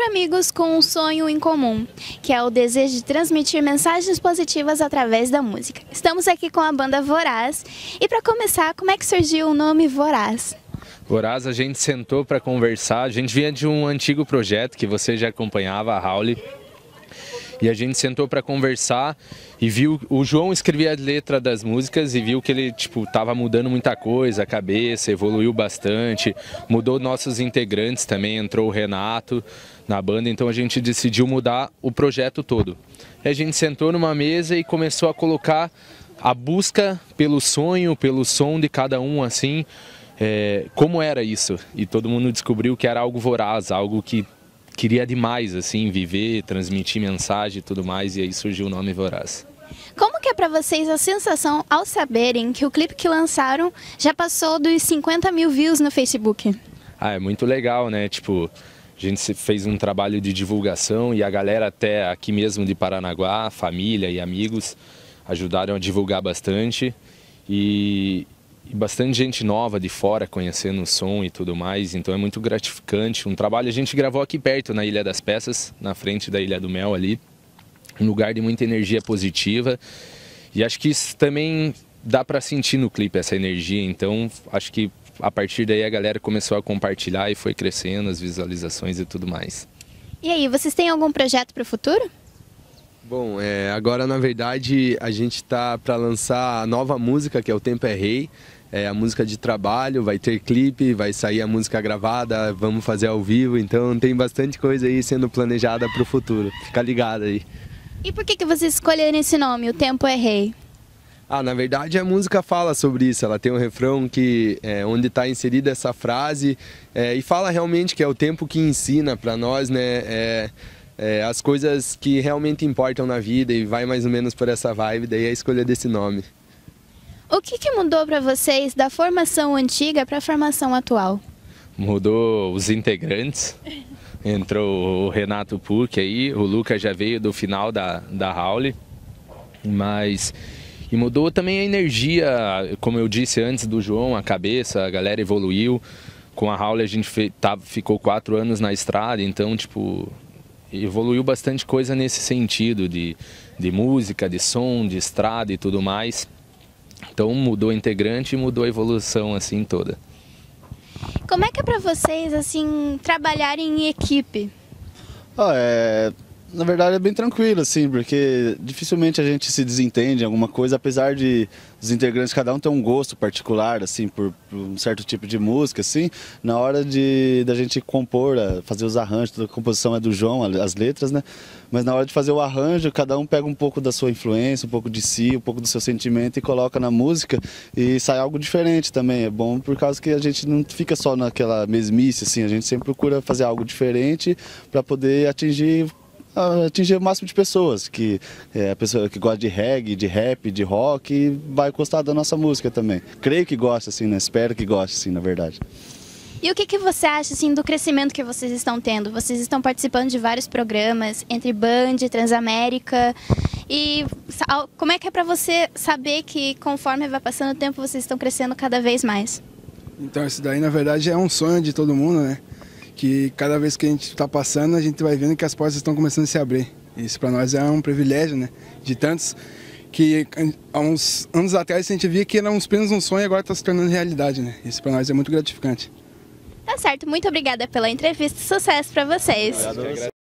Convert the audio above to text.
Quatro amigos com um sonho em comum, que é o desejo de transmitir mensagens positivas através da música. Estamos aqui com a banda Voraz. E para começar, como é que surgiu o nome Voraz? Voraz, a gente sentou para conversar. A gente vinha de um antigo projeto que você já acompanhava, a Howley. E a gente sentou para conversar e viu o João escrevia a letra das músicas e viu que ele tipo tava mudando muita coisa, a cabeça evoluiu bastante, mudou nossos integrantes também, entrou o Renato na banda, então a gente decidiu mudar o projeto todo. E a gente sentou numa mesa e começou a colocar a busca pelo sonho, pelo som de cada um assim, é, como era isso. E todo mundo descobriu que era algo voraz, algo que queria demais assim viver, transmitir mensagem e tudo mais, e aí surgiu o nome Voraz. Como que é para vocês a sensação ao saberem que o clipe que lançaram já passou dos 50 mil views no Facebook? Ah, é muito legal, né? Tipo, a gente fez um trabalho de divulgação e a galera até aqui mesmo de Paranaguá, família e amigos, ajudaram a divulgar bastante. E, e bastante gente nova de fora conhecendo o som e tudo mais, então é muito gratificante. Um trabalho a gente gravou aqui perto, na Ilha das Peças, na frente da Ilha do Mel ali, um lugar de muita energia positiva. E acho que isso também dá para sentir no clipe essa energia, então acho que a partir daí a galera começou a compartilhar e foi crescendo as visualizações e tudo mais. E aí, vocês têm algum projeto para o futuro? Bom, é, agora na verdade a gente está para lançar a nova música que é O Tempo é Rei é a música de trabalho, vai ter clipe, vai sair a música gravada, vamos fazer ao vivo, então tem bastante coisa aí sendo planejada para o futuro. Fica ligado aí. E por que, que vocês escolheram esse nome, O Tempo é Rei? Ah, na verdade a música fala sobre isso, ela tem um refrão que é, onde está inserida essa frase é, e fala realmente que é o tempo que ensina para nós, né? É, é, as coisas que realmente importam na vida e vai mais ou menos por essa vibe, daí a escolha desse nome. O que, que mudou para vocês da formação antiga para a formação atual? Mudou os integrantes. Entrou o Renato Puck aí, o Lucas já veio do final da, da Howley. Mas. E mudou também a energia, como eu disse antes do João, a cabeça, a galera evoluiu. Com a Howley a gente fe, tá, ficou quatro anos na estrada, então, tipo, evoluiu bastante coisa nesse sentido de, de música, de som, de estrada e tudo mais. Então mudou o integrante e mudou a evolução assim toda. Como é que é para vocês assim trabalharem em equipe? Ah, é, na verdade é bem tranquilo, assim, porque dificilmente a gente se desentende em alguma coisa, apesar de os integrantes, cada um ter um gosto particular, assim, por, por um certo tipo de música, assim, na hora de da gente compor, fazer os arranjos, toda a composição é do João, as letras, né? Mas na hora de fazer o arranjo, cada um pega um pouco da sua influência, um pouco de si, um pouco do seu sentimento e coloca na música e sai algo diferente também. É bom por causa que a gente não fica só naquela mesmice, assim, a gente sempre procura fazer algo diferente para poder atingir atingir o máximo de pessoas, que é, a pessoa que gosta de reggae, de rap, de rock, vai gostar da nossa música também. Creio que gosta, assim, né? Espero que goste, assim, na verdade. E o que, que você acha assim, do crescimento que vocês estão tendo? Vocês estão participando de vários programas, entre Band, Transamérica. E como é que é para você saber que conforme vai passando o tempo vocês estão crescendo cada vez mais? Então, isso daí na verdade é um sonho de todo mundo, né? Que cada vez que a gente está passando, a gente vai vendo que as portas estão começando a se abrir. Isso para nós é um privilégio, né? De tantos que há uns anos atrás a gente via que era apenas um sonho e agora está se tornando realidade, né? Isso para nós é muito gratificante. Tá certo, muito obrigada pela entrevista, sucesso para vocês. Obrigado.